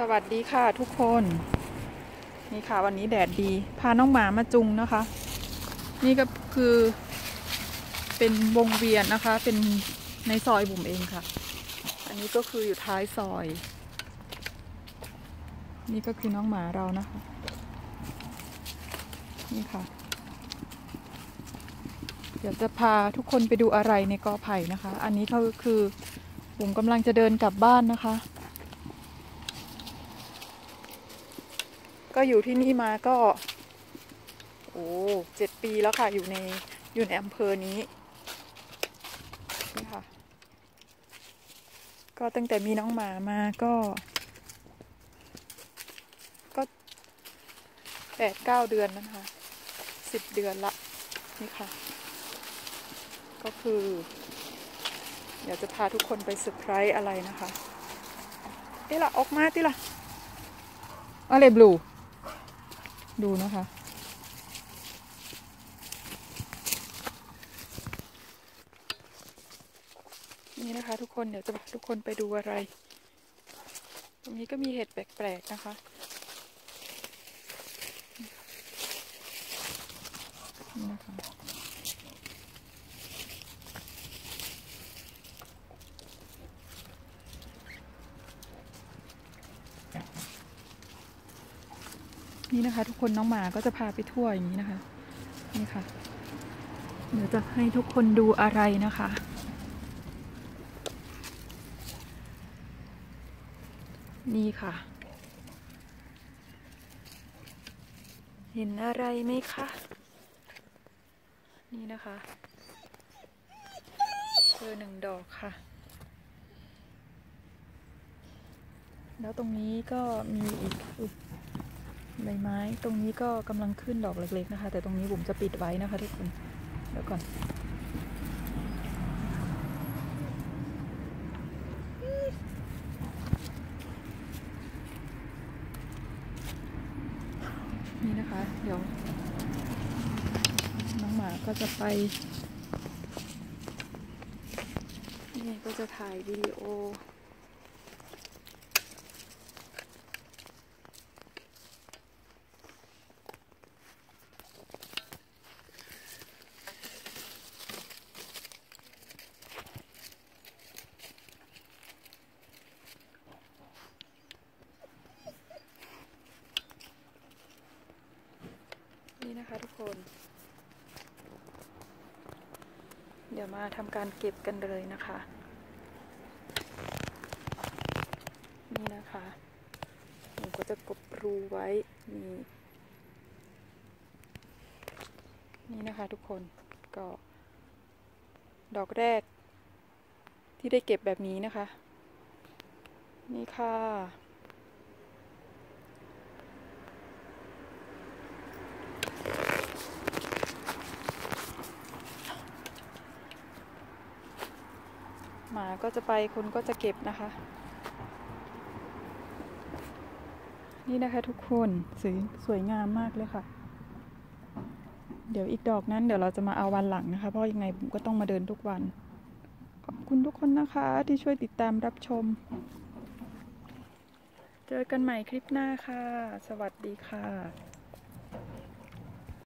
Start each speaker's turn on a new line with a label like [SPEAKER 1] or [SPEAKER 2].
[SPEAKER 1] สวัสดีค่ะทุกคน นี่ค่ะวันนี้แดดดี พาน้องหมามาจุงนะคะ นี่ก็คือเป็นวงเวียนนะคะ เป็นในซอยบุ๋มเองค่ะ อันนี้ก็คืออยู่ท้ายซอย นี่ก็คือน้องหมาเรานะคะ นี่ค่ะ เดี๋ยวจะพาทุกคนไปดูอะไรในกอไผ่นะคะ อันนี้ก็คือบุ๋มกำลังจะเดินกลับบ้านนะคะ ก็อยู่ที่นี่มาก็ โอ้เจ็ดปีแล้วค่ะ อยู่ในอยู่ในอำเภอนี้นี่ค่ะ ก็ตั้งแต่มีน้องหมามาก็ ก็แปดเก้าเดือนแล้นะคะสิบเดือนละ นี่ค่ะ ก็คือ เดี๋ยวจะพาทุกคนไปเซอร์ไพรส์อะไรนะคะเอ๊ะล่ะออกมาติล่ะอะไรบลู ดูนะคะ นี่นะคะทุกคนเดี๋ยวจะพาทุกคนไปดูอะไร ตรงนี้ก็มีเห็ดแปลกๆนะคะนี่นะคะ นี่นะคะ ทุกคนน้องหมาก็จะพาไปทั่วอย่างนี้นะคะ นี่ค่ะ เดี๋ยวจะให้ทุกคนดูอะไรนะคะ นี่ค่ะ เห็นอะไรไหมคะ นี่นะคะเจอหนึ่งดอกค่ะแล้วตรงนี้ก็มีอีก ใบไม้ตรงนี้ก็กำลังขึ้นดอกเล็กๆนะคะ แต่ตรงนี้บุ๋มจะปิดไว้นะคะทุกคนเดี๋ยวก่อนนี่นะคะ เดี๋ยว น้องหมาก็จะไป นี่ก็จะถ่ายวิดีโอ นะคะทุกคน เดี๋ยวมาทำการเก็บกันเลยนะคะ นี่นะคะผมก็จะกบรูไว้นี่นี่นะคะทุกคนก็ดอกแรกที่ได้เก็บแบบนี้นะคะ นี่ค่ะ หมาก็จะไปคนก็จะเก็บนะคะ นี่นะคะทุกคนสวยสวยงามมากเลยค่ะ เดี๋ยวอีกดอกนั้นเดี๋ยวเราจะมาเอาวันหลังนะคะ เพราะยังไงผมก็ต้องมาเดินทุกวัน ขอบคุณทุกคนนะคะที่ช่วยติดตามรับชม เจอกันใหม่คลิปหน้าค่ะ สวัสดีค่ะ